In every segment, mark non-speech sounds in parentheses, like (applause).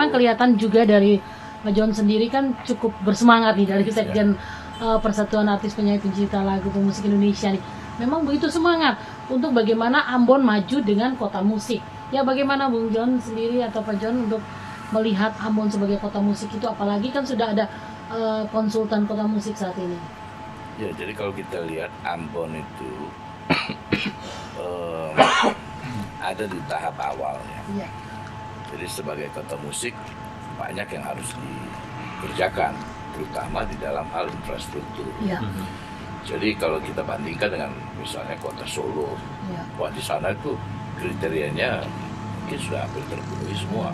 memang kelihatan juga dari Pak John sendiri kan cukup bersemangat nih dari Sekjen uh, Persatuan Artis Penyanyi Pencipta Lagu Pemusik Indonesia nih. Memang begitu semangat untuk bagaimana Ambon maju dengan kota musik. Ya bagaimana Bung John sendiri atau Pak John untuk melihat Ambon sebagai kota musik itu apalagi kan sudah ada uh, konsultan kota musik saat ini. Ya, jadi kalau kita lihat Ambon itu (coughs) um, ada di tahap awal ya. Iya. Jadi sebagai kota musik banyak yang harus dikerjakan, terutama di dalam hal infrastruktur. Iya. Jadi kalau kita bandingkan dengan misalnya kota Solo, Iya. wah di sana itu kriterianya mungkin sudah hampir terpenuhi semua.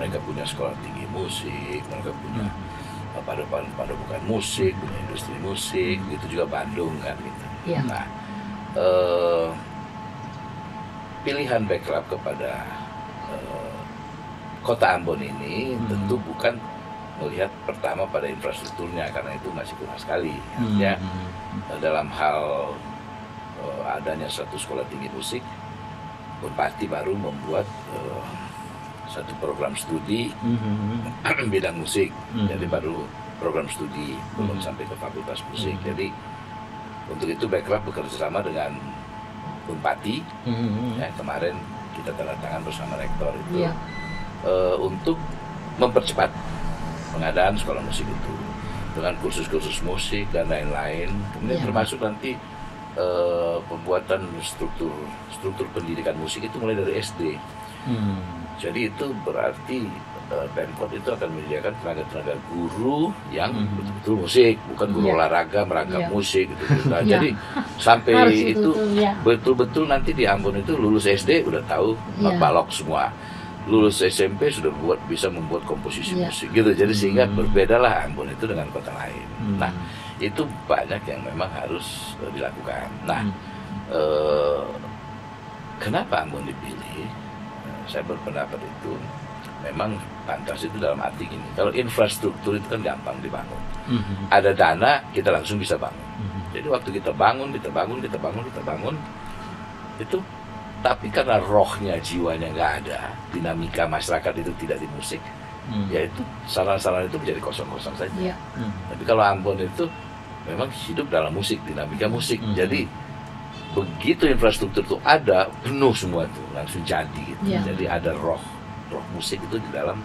Mereka punya sekolah tinggi musik, mereka punya uh, pada pada bukan musik, punya industri musik, itu juga Bandung kan gitu. Iya. Nah, eh, pilihan backup kepada kota Ambon ini Hmm. tentu bukan melihat pertama pada infrastrukturnya karena itu masih kurang sekali. Hmm. Artinya eh, dalam hal eh, adanya satu sekolah tinggi musik, Bupati baru membuat eh, satu program studi (clears throat) bidang musik. Hmm. Jadi baru program studi belum Hmm. sampai ke fakultas musik. Hmm. Jadi untuk itu Backraft bekerja sama dengan Bupati. Ya, kemarin kita tanda tangan bersama rektor itu Iya. Eh, untuk mempercepat pengadaan sekolah musik itu dengan kursus-kursus musik dan lain-lain. Kemudian Iya. termasuk nanti eh, pembuatan struktur struktur pendidikan musik itu mulai dari SD. Jadi itu berarti eh, Pemkot itu akan menyediakan tenaga-tenaga guru yang Mhm. betul-betul musik, bukan guru Iya. olahraga merangkap Iya. musik gitu. Nah, Iya. Jadi sampai Harus itu itu, tuh, ya. betul-betul nanti di Ambon itu lulus SD udah tahu Iya. balok semua. Lulus SMP sudah buat bisa membuat komposisi Iya. musik gitu. Jadi sehingga Hmm. berbedalah Ambon itu dengan kota lain. Hmm. Nah, itu banyak yang memang harus eh, dilakukan. Nah, Hmm. eh, kenapa Ambon dipilih? Eh, saya berpendapat itu memang pantas itu dalam arti gini. Kalau infrastruktur itu kan gampang dibangun. Ada dana kita langsung bisa bangun. Jadi waktu kita bangun, kita bangun, kita bangun, kita bangun, itu tapi karena rohnya, jiwanya nggak ada, dinamika masyarakat itu tidak di musik, ya itu saran-saran itu menjadi kosong-kosong saja. Iya. Tapi kalau Ambon itu memang hidup dalam musik, dinamika musik. Mhm. Jadi begitu infrastruktur itu ada, penuh semua itu langsung jadi gitu. Iya. Jadi ada roh, roh musik itu di dalam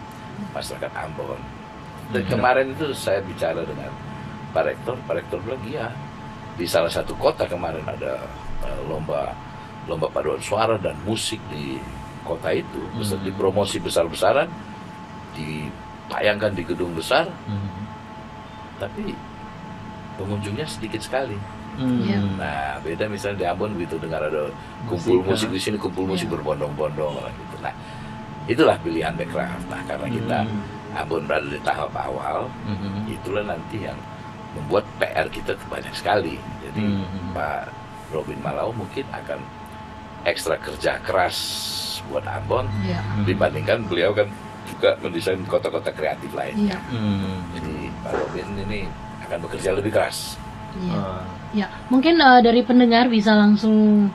masyarakat Ambon. Dan Mhm. kemarin itu saya bicara dengan Pak Rektor, Pak Rektor bilang iya di salah satu kota kemarin ada eh, lomba lomba paduan suara dan musik di kota itu, besar Mhm. dipromosi besar-besaran, ditayangkan di gedung besar, tapi pengunjungnya sedikit sekali. Iya. Nah, beda misalnya di Ambon begitu dengar ada kumpul Musik, musik, di sini kumpul musik Iya. berbondong-bondong lah gitu. Nah, itulah pilihan background. Nah, karena kita Ambon berada di tahap awal, itulah nanti yang membuat PR kita banyak sekali. Jadi Mhm. Pak Robin Malau mungkin akan ekstra kerja keras buat Ambon Iya. dibandingkan beliau kan juga mendesain kota-kota kreatif lain. Iya. Jadi Pak Robin ini akan bekerja lebih keras. Iya. Ya, mungkin eh, dari pendengar bisa langsung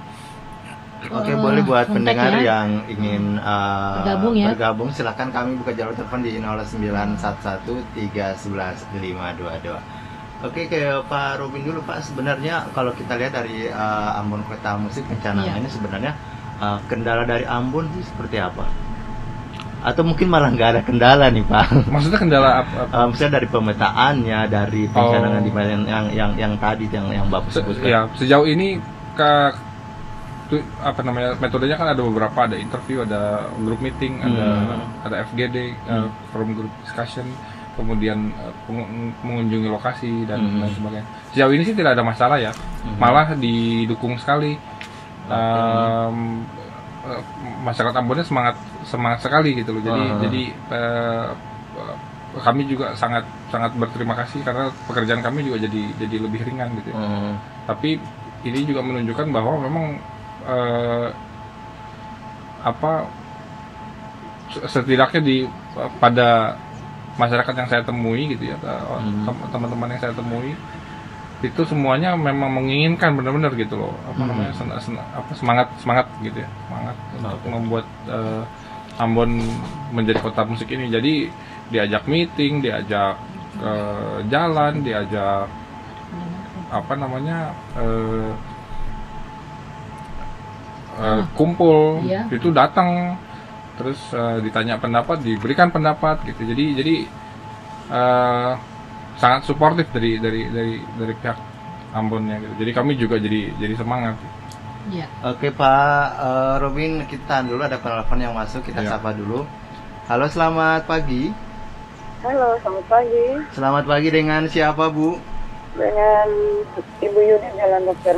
(clears throat) Oke, eh, boleh buat pendengar ya. yang ingin uh, Bergabung ya. bergabung, silakan kami buka jalur telepon di 09113115522. Oke, ke Pak Robin dulu Pak. Sebenarnya kalau kita lihat dari uh, Ambon Kota Musik rencananya Iya. sebenarnya uh, kendala dari Ambon sih seperti apa? Atau mungkin malah nggak ada kendala nih Pak? Maksudnya kendala apa? (laughs) apa? Uh, misalnya dari pemetaannya, dari perencanaan Oh. di yang, yang yang yang tadi yang yang Bapak Se- sebutkan. ya sejauh ini ke tu- apa namanya metodenya kan ada beberapa ada interview ada group meeting ada Hmm. ada FGD uh, forum group discussion kemudian uh, pengu- mengunjungi lokasi dan Hmm. lain sebagainya sejauh ini sih tidak ada masalah ya Mhm. malah didukung sekali Um, uh, masyarakat Ambonnya semangat semangat sekali gitu loh jadi Ah. jadi uh, uh, kami juga sangat sangat berterima kasih karena pekerjaan kami juga jadi jadi lebih ringan gitu ya Hmm. tapi ini juga menunjukkan bahwa memang eh, apa setidaknya di pada masyarakat yang saya temui gitu ya Hmm. tem- teman-teman yang saya temui itu semuanya memang menginginkan benar-benar gitu loh apa Hmm. namanya sen- sen- apa semangat semangat gitu ya semangat untuk Oke. membuat eh, Ambon menjadi kota musik ini. Jadi diajak meeting, diajak ke jalan, diajak apa namanya eh, eh, kumpul Iya. itu datang terus eh, ditanya pendapat diberikan pendapat gitu jadi jadi eh, sangat suportif dari dari dari dari pihak Ambonnya gitu jadi kami juga jadi jadi semangat Iya. Oke Pak eh, Robin, kita tahan dulu ada penelpon yang masuk, kita Iya. sapa dulu. Halo, selamat pagi. Halo, selamat pagi. Selamat pagi dengan siapa Bu? Dengan Ibu Yunit Jalan Dokter.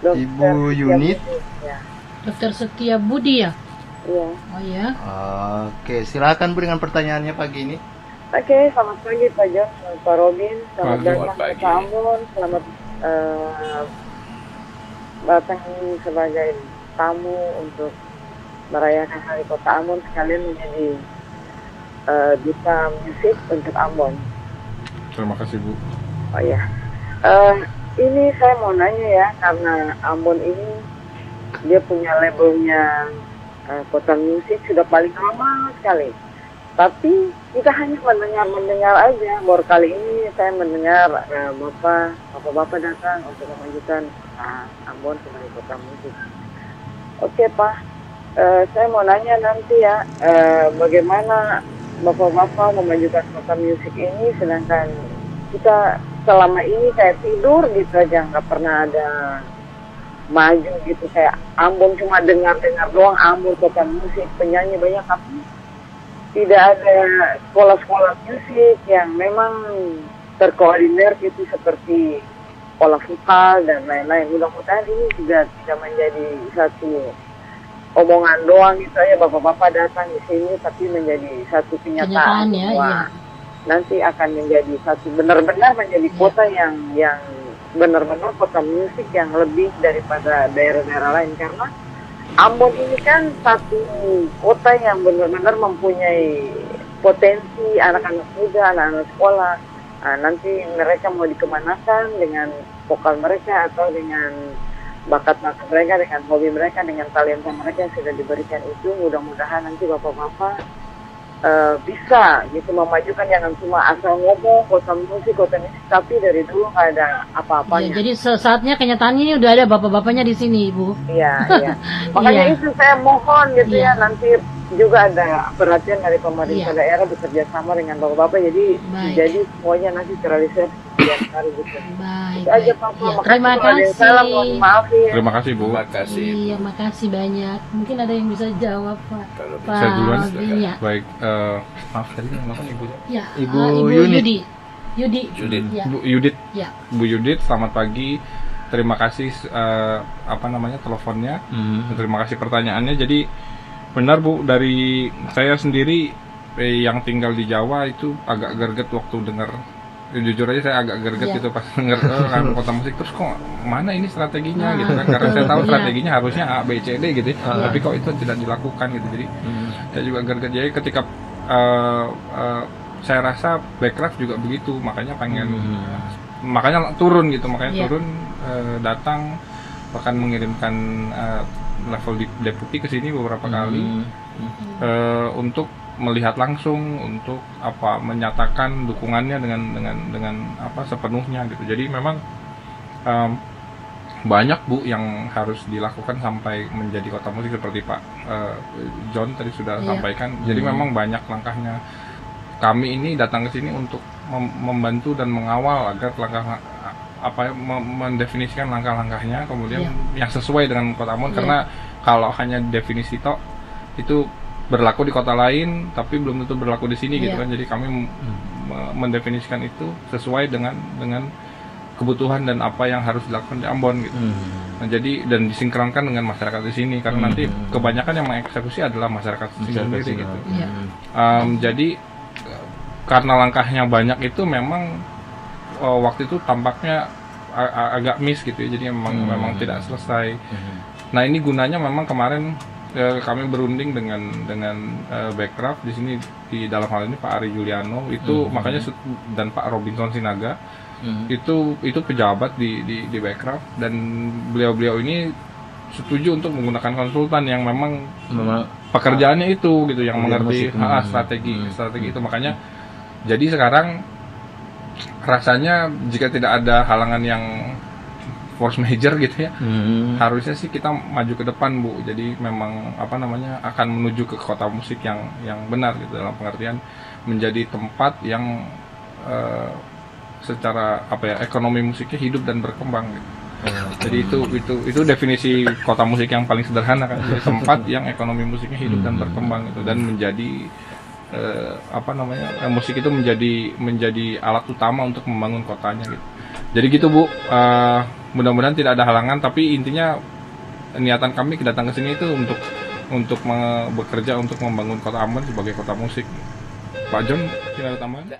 Dokter Ibu Setia Yunit? Budi. Ya, Dokter Setia Budi ya? Iya. Oh ya. Oke, silakan Bu dengan pertanyaannya pagi ini. Oke, selamat pagi Pak John, selamat Pak Robin, selamat Pagi. datang Selamat ke. Ambon, selamat eh, datang sebagai tamu untuk merayakan Hari Kota Ambon sekalian menjadi eh, duta musik untuk Ambon. terima kasih Bu Oh ya, Eh, ini saya mau nanya ya karena Ambon ini dia punya labelnya eh, kota musik sudah paling lama sekali. Tapi kita hanya mendengar-mendengar aja. Baru kali ini saya mendengar eh, bapak bapak-bapak datang untuk memajukan ah, Ambon sebagai kota musik. Oke Pak, Eh, saya mau nanya nanti ya eh, bagaimana bapak-bapak memajukan kota musik ini sedangkan kita selama ini kayak tidur gitu aja nggak pernah ada maju gitu kayak Ambon cuma dengar-dengar doang Ambon kota musik penyanyi banyak tapi tidak ada sekolah-sekolah musik yang memang terkoordinir gitu seperti sekolah vokal dan lain-lain mudah-mudahan ini juga tidak menjadi satu omongan doang gitu aja bapak-bapak datang di sini tapi menjadi satu kenyataan, Kenyataan ya, bahwa iya. nanti akan menjadi satu benar-benar menjadi Iya. kota yang yang benar-benar kota musik yang lebih daripada daerah-daerah lain karena Ambon ini kan satu kota yang benar-benar mempunyai potensi anak-anak muda, anak-anak sekolah. Nah, nanti mereka mau dikemanakan dengan vokal mereka atau dengan bakat-bakat mereka, dengan hobi mereka, dengan talenta mereka yang sudah diberikan itu. Mudah-mudahan nanti bapak-bapak eh, bisa gitu memajukan jangan cuma asal ngomong kota musik, kota musik, tapi dari dulu nggak ada Ya, apa-apanya. jadi saatnya kenyataannya ini udah ada bapak-bapaknya di sini, Ibu. Iya, iya. (laughs) Makanya Iya. itu saya mohon gitu Iya. ya nanti juga ada perhatian dari pemerintah Iya. daerah bekerja sama dengan bapak-bapak jadi Baik. jadi semuanya nanti terrealisasi gitu. Baik. Itu aja baik. Papa. Ya, terima kasih. Salah, mohon maaf ya. terima kasih Bu Terima kasih. Iya, makasih banyak. Mungkin ada yang bisa jawab, Pak. Kalau Pak Saya duluan. Ya. baik eh, maaf tadi nama Ibu Ya, Ibu ah, Ibu. Yudi. Yudi. Judit. Ya. Bu Yudit Ya. Bu Yudit selamat pagi terima kasih eh, apa namanya teleponnya Hmm. Terima kasih pertanyaannya. Jadi benar Bu dari saya sendiri eh, yang tinggal di Jawa itu agak gerget waktu dengar eh, jujur aja saya agak gerget Iya. gitu pas (laughs) denger kan kota musik terus kok mana ini strateginya Nah, gitu kan karena saya tahu (laughs) iya. strateginya harusnya A B C D gitu ya. Iya. tapi kok itu tidak dilakukan gitu jadi Hmm. saya juga gerget jadi ketika eh, eh, saya rasa Backcraft juga begitu makanya pengen makanya turun gitu makanya Iya. turun eh, datang bahkan mengirimkan eh, level di- deputi ke sini beberapa kali. Eh, untuk melihat langsung untuk apa menyatakan dukungannya dengan dengan dengan apa sepenuhnya gitu. Jadi memang em, banyak bu yang harus dilakukan sampai menjadi kota musik seperti Pak eh, John tadi sudah Iya. sampaikan. Jadi Hmm. memang banyak langkahnya. Kami ini datang ke sini untuk mem- membantu dan mengawal agar langkah apa ya, mendefinisikan langkah-langkahnya kemudian yang sesuai dengan kota Ambon Iya. karena kalau hanya definisi tok itu berlaku di kota lain tapi belum tentu berlaku di sini gitu Iya. kan jadi kami m- me- mendefinisikan itu sesuai dengan dengan kebutuhan dan apa yang harus dilakukan di Ambon gitu. Nah, jadi dan disinkronkan dengan masyarakat di sini karena Hmm. nanti kebanyakan yang mengeksekusi adalah masyarakat sini sendiri gitu. Iya. Um, jadi karena langkahnya banyak itu memang eh, waktu itu tampaknya agak miss gitu ya. Jadi memang Hmm. memang tidak selesai. Nah ini gunanya memang kemarin eh, kami berunding dengan dengan eh, Backcraft di sini di dalam hal ini Pak Ari Juliano itu Hmm. makanya dan Pak Robinson Sinaga Hmm. itu itu pejabat di di, di Backcraft dan beliau-beliau ini setuju untuk menggunakan konsultan yang memang pekerjaannya itu gitu yang Ahli mengerti ah, Hmm. strategi Hmm. strategi itu makanya jadi sekarang rasanya jika tidak ada halangan yang force major gitu ya hmm, harusnya sih kita maju ke depan bu. Jadi memang apa namanya akan menuju ke kota musik yang yang benar gitu dalam pengertian menjadi tempat yang eh, secara apa ya ekonomi musiknya hidup dan berkembang gitu. Jadi itu itu itu definisi kota musik yang paling sederhana kan Jadi (laughs) tempat yang ekonomi musiknya hidup dan berkembang gitu dan menjadi eh, apa namanya eh, musik itu menjadi menjadi alat utama untuk membangun kotanya gitu. Jadi gitu bu, Eh, mudah-mudahan tidak ada halangan tapi intinya niatan kami datang ke sini itu untuk untuk bekerja untuk membangun kota Ambon sebagai kota musik. Pak John, tidak ada?